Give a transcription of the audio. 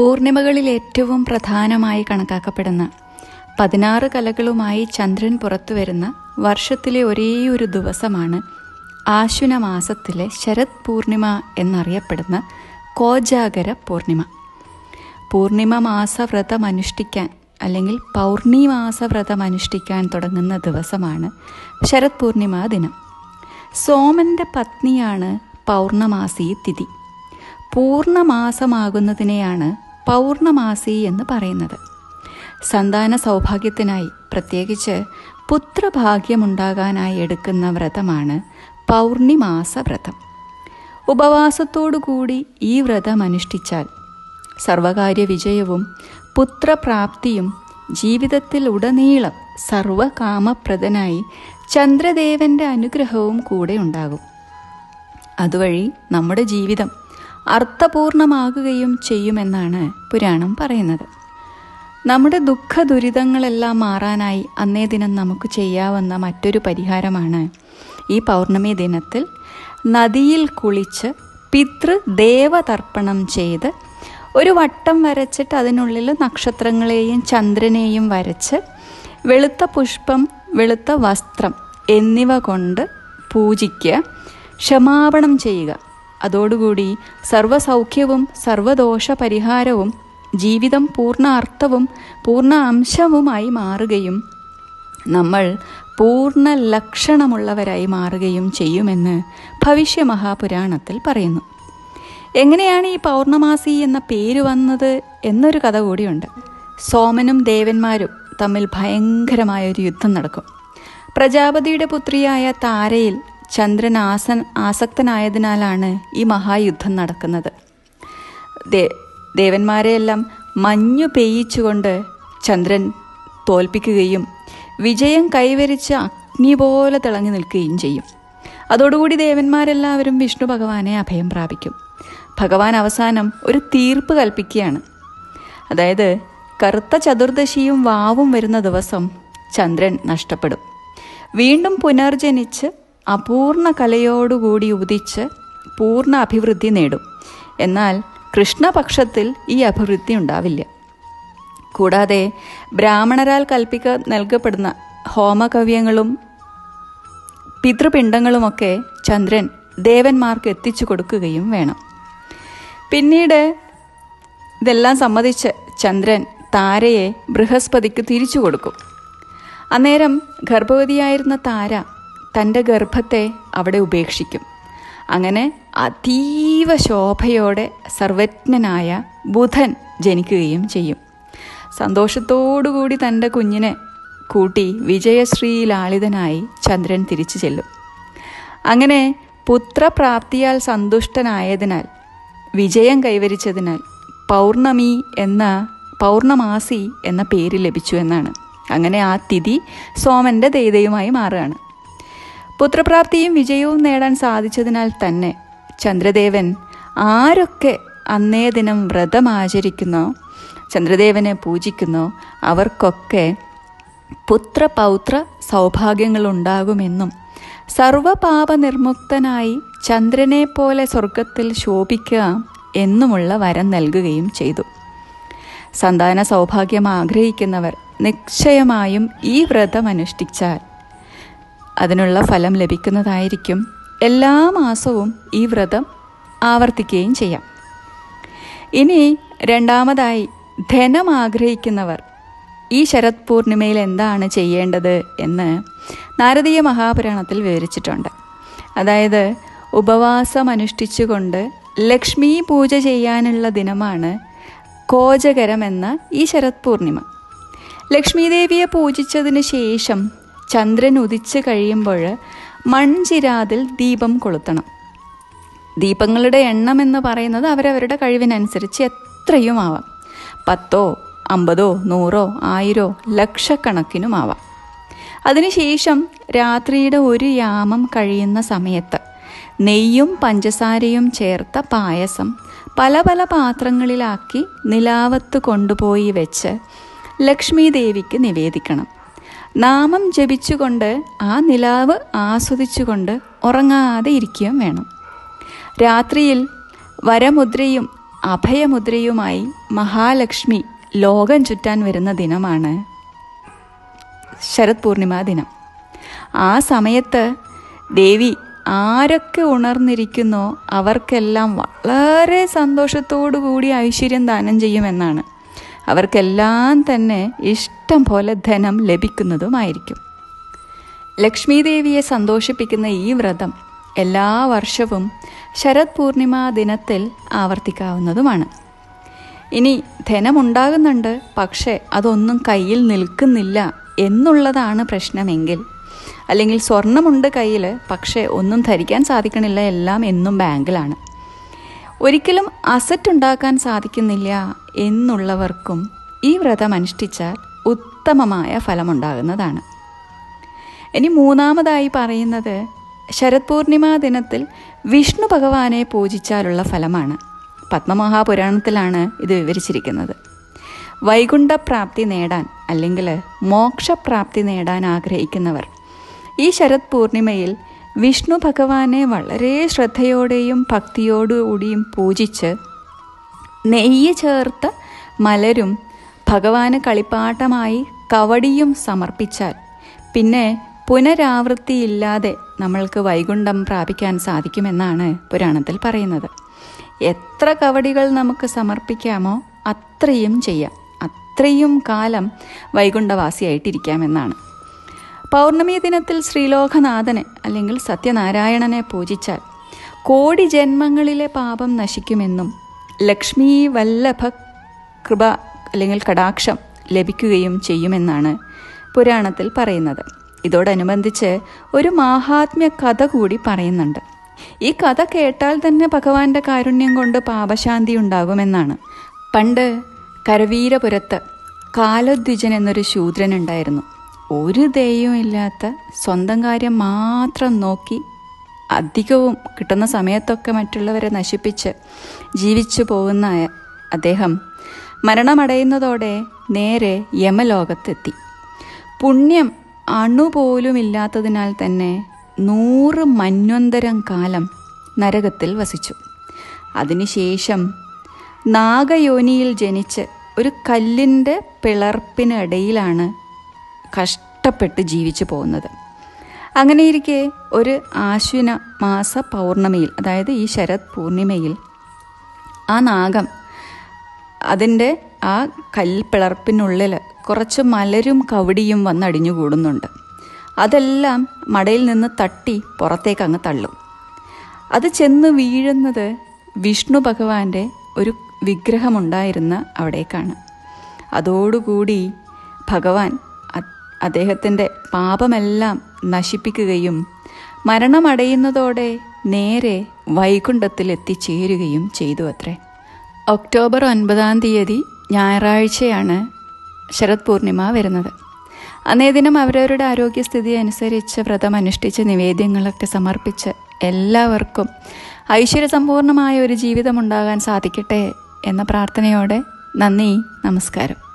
പൂർണിമകളിൽ ഏറ്റവും പ്രധാനമായി കണക്കാക്കപ്പെടുന്ന പതിനാറ് കലകളുമായി ചന്ദ്രൻ പുറത്തു വരുന്ന വർഷത്തിലെ ഒരേയൊരു ദിവസമാണ് ആശുന മാസത്തിലെ ശരത് പൂർണിമ എന്നറിയപ്പെടുന്ന കോജാഗര പൂർണിമ. പൂർണിമ മാസവ്രതം അനുഷ്ഠിക്കാൻ അല്ലെങ്കിൽ പൗർണി വ്രതം അനുഷ്ഠിക്കാൻ തുടങ്ങുന്ന ദിവസമാണ് ശരത് പൂർണിമ ദിനം. സോമന്റെ പത്നിയാണ് പൗർണമാസി തിഥി. പൂർണമാസമാകുന്നതിനെയാണ് പൗർണമാസി എന്ന് പറയുന്നത്. സന്താന സൗഭാഗ്യത്തിനായി പ്രത്യേകിച്ച് പുത്രഭാഗ്യമുണ്ടാകാനായി എടുക്കുന്ന വ്രതമാണ് പൗർണിമാസ വ്രതം. ഉപവാസത്തോടുകൂടി ഈ വ്രതം അനുഷ്ഠിച്ചാൽ സർവകാര്യ വിജയവും പുത്രപ്രാപ്തിയും ജീവിതത്തിൽ ഉടനീളം സർവകാമപ്രദനായി ചന്ദ്രദേവന്റെ അനുഗ്രഹവും കൂടെ ഉണ്ടാകും. അതുവഴി നമ്മുടെ ജീവിതം അർത്ഥപൂർണമാകുകയും ചെയ്യുമെന്നാണ് പുരാണം പറയുന്നത്. നമ്മുടെ ദുഃഖ ദുരിതങ്ങളെല്ലാം മാറാനായി അന്നേ ദിനം നമുക്ക് ചെയ്യാവുന്ന മറ്റൊരു പരിഹാരമാണ് ഈ പൗർണമി ദിനത്തിൽ നദിയിൽ കുളിച്ച് പിതൃദേവതർപ്പണം ചെയ്ത് ഒരു വട്ടം വരച്ചിട്ട് അതിനുള്ളിൽ നക്ഷത്രങ്ങളെയും ചന്ദ്രനെയും വരച്ച് വെളുത്ത പുഷ്പം വെളുത്ത വസ്ത്രം എന്നിവ കൊണ്ട് പൂജിക്കുക ക്ഷമാപണം ചെയ്യുക. അതോടുകൂടി സർവസൗഖ്യവും സർവദോഷ പരിഹാരവും ജീവിതം പൂർണ അർത്ഥവും പൂർണ അംശവുമായി മാറുകയും നമ്മൾ പൂർണ ലക്ഷണമുള്ളവരായി മാറുകയും ചെയ്യുമെന്ന് ഭവിഷ്യ മഹാപുരാണത്തിൽ പറയുന്നു. എങ്ങനെയാണ് ഈ പൗർണമാസി എന്ന പേര് വന്നത് എന്നൊരു കഥ കൂടിയുണ്ട്. സോമനും ദേവന്മാരും തമ്മിൽ ഭയങ്കരമായ ഒരു യുദ്ധം നടക്കും. പ്രജാപതിയുടെ പുത്രിയായ താരയിൽ ചന്ദ്രൻ ആസൻ ആസക്തനായതിനാലാണ് ഈ മഹായുദ്ധം നടക്കുന്നത്. ദേ ദേവന്മാരെയെല്ലാം മഞ്ഞു പെയ്യിച്ചുകൊണ്ട് ചന്ദ്രൻ തോൽപ്പിക്കുകയും വിജയം കൈവരിച്ച് അഗ്നി പോലെ തിളങ്ങി നിൽക്കുകയും ചെയ്യും. അതോടുകൂടി ദേവന്മാരെല്ലാവരും വിഷ്ണു ഭഗവാനെ അഭയം പ്രാപിക്കും. ഭഗവാൻ അവസാനം ഒരു തീർപ്പ് കൽപ്പിക്കുകയാണ്. അതായത് കറുത്ത ചതുർദശിയും വാവും വരുന്ന ദിവസം ചന്ദ്രൻ നഷ്ടപ്പെടും. വീണ്ടും പുനർജനിച്ച് അപൂർണ കലയോടുകൂടി ഉദിച്ച് പൂർണ അഭിവൃദ്ധി നേടും. എന്നാൽ കൃഷ്ണപക്ഷത്തിൽ ഈ അഭിവൃദ്ധി ഉണ്ടാവില്ല. കൂടാതെ ബ്രാഹ്മണരാൽ കൽപ്പിക്ക നൽകപ്പെടുന്ന ഹോമകവ്യങ്ങളും പിതൃപിണ്ഡങ്ങളുമൊക്കെ ചന്ദ്രൻ ദേവന്മാർക്ക് എത്തിച്ചു കൊടുക്കുകയും വേണം. പിന്നീട് ഇതെല്ലാം സമ്മതിച്ച് ചന്ദ്രൻ താരയെ ബൃഹസ്പതിക്ക് തിരിച്ചു കൊടുക്കും. അന്നേരം ഗർഭവതിയായിരുന്ന താര തന്റെ ഗർഭത്തെ അവിടെ ഉപേക്ഷിക്കും. അങ്ങനെ അതീവ ശോഭയോടെ സർവജ്ഞനായ ബുധൻ ജനിക്കുകയും ചെയ്യും. സന്തോഷത്തോടുകൂടി തന്റെ കുഞ്ഞിനെ കൂട്ടി വിജയശ്രീ ലാളിതനായി ചന്ദ്രൻ തിരിച്ചു ചെല്ലും. അങ്ങനെ പുത്രപ്രാപ്തിയാൽ സന്തുഷ്ടനായതിനാൽ വിജയം കൈവരിച്ചതിനാൽ പൗർണമി എന്ന പൗർണമാസി എന്ന പേര് ലഭിച്ചു എന്നാണ്. അങ്ങനെ ആ തിഥി സോമന്റെ ദേവതയുമായി മാറുകയാണ്. പുത്രപ്രാപ്തിയും വിജയവും നേടാൻ സാധിച്ചതിനാൽ തന്നെ ചന്ദ്രദേവൻ ആരൊക്കെ അന്നേ ദിനം വ്രതം ആചരിക്കുന്നോ ചന്ദ്രദേവനെ പൂജിക്കുന്നോ അവർക്കൊക്കെ പുത്രപൗത്ര സൗഭാഗ്യങ്ങളുണ്ടാകുമെന്നും സർവപാപ നിർമുക്തനായി ചന്ദ്രനെ പോലെ സ്വർഗത്തിൽ ശോഭിക്കുക എന്നുമുള്ള വരം നൽകുകയും ചെയ്തു. സന്താന സൗഭാഗ്യം ആഗ്രഹിക്കുന്നവർ നിശ്ചയമായും ഈ വ്രതം അനുഷ്ഠിച്ചാൽ അതിനുള്ള ഫലം ലഭിക്കുന്നതായിരിക്കും. എല്ലാ മാസവും ഈ വ്രതം ആവർത്തിക്കുകയും ചെയ്യാം. ഇനി രണ്ടാമതായി ധനം ആഗ്രഹിക്കുന്നവർ ഈ ശരത് പൂർണിമയിൽ എന്താണ് ചെയ്യേണ്ടത് എന്ന് നാരദീയ മഹാപുരാണത്തിൽ വിവരിച്ചിട്ടുണ്ട്. അതായത് ഉപവാസം അനുഷ്ഠിച്ചുകൊണ്ട് ലക്ഷ്മി പൂജ ചെയ്യാനുള്ള ദിനമാണ് കോജകരം എന്ന ഈ ശരത് പൂർണിമ ലക്ഷ്മി ദേവിയെ പൂജിച്ചതിന് ശേഷം ചന്ദ്രൻ ഉദിച്ചു കഴിയുമ്പോൾ മൺചിരാതിൽ ദീപം കൊളുത്തണം. ദീപങ്ങളുടെ എണ്ണം എന്ന് പറയുന്നത് അവരവരുടെ കഴിവിനനുസരിച്ച് എത്രയും ആവാം പത്തോ അമ്പതോ നൂറോ ആയിരോ ലക്ഷക്കണക്കിനുമാവാം. അതിനുശേഷം രാത്രിയുടെ ഒരു യാമം കഴിയുന്ന സമയത്ത് നെയ്യും പഞ്ചസാരയും ചേർത്ത പായസം പല പല പാത്രങ്ങളിലാക്കി നിലാവത്ത് കൊണ്ടുപോയി വെച്ച് ലക്ഷ്മി ദേവിക്ക് നിവേദിക്കണം. നാമം ജപിച്ചുകൊണ്ട് ആ നിലാവ് ആസ്വദിച്ചുകൊണ്ട് ഉറങ്ങാതെ ഇരിക്കുകയും വേണം. രാത്രിയിൽ വരമുദ്രയും അഭയമുദ്രയുമായി മഹാലക്ഷ്മി ലോകം ചുറ്റാൻ വരുന്ന ദിനമാണ് ശരത് പൂർണിമ ദിനം. ആ സമയത്ത് ദേവി ആരൊക്കെ ഉണർന്നിരിക്കുന്നോ അവർക്കെല്ലാം വളരെ സന്തോഷത്തോടു കൂടി ഐശ്വര്യം ദാനം ചെയ്യുമെന്നാണ്. അവർക്കെല്ലാം തന്നെ ഇഷ്ടം പോലെ ധനം ലഭിക്കുന്നതുമായിരിക്കും. ലക്ഷ്മി ദേവിയെ സന്തോഷിപ്പിക്കുന്ന ഈ വ്രതം എല്ലാ വർഷവും ശരത് പൂർണിമ ദിനത്തിൽ ആവർത്തിക്കാവുന്നതുമാണ്. ഇനി ധനമുണ്ടാകുന്നുണ്ട് പക്ഷേ അതൊന്നും കയ്യിൽ നിൽക്കുന്നില്ല എന്നുള്ളതാണ് പ്രശ്നമെങ്കിൽ അല്ലെങ്കിൽ സ്വർണമുണ്ട് കയ്യിൽ പക്ഷേ ഒന്നും ധരിക്കാൻ സാധിക്കണില്ല എല്ലാം എന്നും ബാങ്കിലാണ്. ഒരിക്കലും അസറ്റ് ഉണ്ടാക്കാൻ സാധിക്കുന്നില്ല എന്നുള്ളവർക്കും ഈ വ്രതം അനുഷ്ഠിച്ചാൽ ഉത്തമമായ ഫലമുണ്ടാകുന്നതാണ്. ഇനി മൂന്നാമതായി പറയുന്നത് ശരത് പൂർണിമ ദിനത്തിൽ വിഷ്ണു ഭഗവാനെ പൂജിച്ചാലുള്ള ഫലമാണ്. പത്മമഹാപുരാണത്തിലാണ് ഇത് വിവരിച്ചിരിക്കുന്നത്. വൈകുണ്ഠപ്രാപ്തി നേടാൻ അല്ലെങ്കിൽ മോക്ഷപ്രാപ്തി നേടാൻ ആഗ്രഹിക്കുന്നവർ ഈ ശരത് പൂർണിമയിൽ വിഷ്ണു ഭഗവാനെ വളരെ ശ്രദ്ധയോടെയും ഭക്തിയോടുകൂടിയും പൂജിച്ച് നെയ്യ് ചേർത്ത മലരും ഭഗവാന് കളിപ്പാട്ടമായി കവടിയും സമർപ്പിച്ചാൽ പിന്നെ പുനരാവൃത്തിയില്ലാതെ നമ്മൾക്ക് വൈകുണ്ഠം പ്രാപിക്കാൻ സാധിക്കുമെന്നാണ് പുരാണത്തിൽ പറയുന്നത്. എത്ര കവടികൾ നമുക്ക് സമർപ്പിക്കാമോ അത്രയും ചെയ്യാം. അത്രയും കാലം വൈകുണ്ഠവാസിയായിട്ടിരിക്കാമെന്നാണ്. പൗർണമി ദിനത്തിൽ ശ്രീലോകനാഥനെ അല്ലെങ്കിൽ സത്യനാരായണനെ പൂജിച്ചാൽ കോടി ജന്മങ്ങളിലെ പാപം നശിക്കുമെന്നും ലക്ഷ്മി വല്ലഭ കൃപ അല്ലെങ്കിൽ കടാക്ഷം ലഭിക്കുകയും ചെയ്യുമെന്നാണ് പുരാണത്തിൽ പറയുന്നത്. ഇതോടനുബന്ധിച്ച് ഒരു മാഹാത്മ്യ കഥ കൂടി പറയുന്നുണ്ട്. ഈ കഥ കേട്ടാൽ തന്നെ ഭഗവാന്റെ കാരുണ്യം കൊണ്ട് പാപശാന്തി ഉണ്ടാകുമെന്നാണ്. പണ്ട് കരവീരപുരത്ത് കാലദ്വിജൻ എന്നൊരു ശൂദ്രനുണ്ടായിരുന്നു ഒരു ദയവും ഇല്ലാത്ത സ്വന്തം കാര്യം മാത്രം നോക്കി അധികവും കിട്ടുന്ന സമയത്തൊക്കെ മറ്റുള്ളവരെ നശിപ്പിച്ച് ജീവിച്ചു പോകുന്ന അദ്ദേഹം മരണമടയുന്നതോടെ നേരെ യമലോകത്തെത്തി. പുണ്യം അണുപോലും ഇല്ലാത്തതിനാൽ തന്നെ നൂറ് മന്വന്തരം കാലം നരകത്തിൽ വസിച്ചു. അതിനുശേഷം നാഗയോനിയിൽ ജനിച്ച് ഒരു കല്ലിന്റെ പിളർപ്പിനിടയിലാണ് കഷ്ടപ്പെട്ട് ജീവിച്ചു പോകുന്നത്. അങ്ങനെയിരിക്കെ ഒരു ആശ്വിന മാസ പൗർണമിയിൽ അതായത് ഈ ശരത് പൂർണിമയിൽ ആ നാഗം അതിന്റെ ആ കൽപ്പിളർപ്പിനുള്ളിൽ കുറച്ച് മലരും കവടിയും വന്നടിഞ്ഞു കൂടുന്നുണ്ട് അതെല്ലാം മടയിൽ നിന്ന് തട്ടി പുറത്തേക്ക് അങ്ങ് തള്ളും. അത് ചെന്ന് വീഴുന്നത് വിഷ്ണു ഭഗവാന്റെ ഒരു വിഗ്രഹമുണ്ടായിരുന്ന അവിടേക്കാണ്. അതോടുകൂടി ഭഗവാൻ അദ്ദേഹത്തിന്റെ പാപമെല്ലാം നശിപ്പിക്കുകയും മരണമടയുന്നതോടെ നേരെ വൈകുണ്ഠത്തിൽ എത്തിച്ചേരുകയും ചെയ്തു അത്രേ ഒക്ടോബർ ഒൻപതാം തീയതി ഞായറാഴ്ചയാണ് ശരത് പൂർണിമ വരുന്നത്. അന്നേ ദിനം അവരവരുടെ ആരോഗ്യസ്ഥിതി അനുസരിച്ച് വ്രതം അനുഷ്ഠിച്ച് നിവേദ്യങ്ങളൊക്കെ സമർപ്പിച്ച് എല്ലാവർക്കും ഐശ്വര്യസമ്പൂർണമായ ഒരു ജീവിതം ഉണ്ടാകാൻ സാധിക്കട്ടെ എന്ന പ്രാർത്ഥനയോടെ നന്ദി നമസ്കാരം.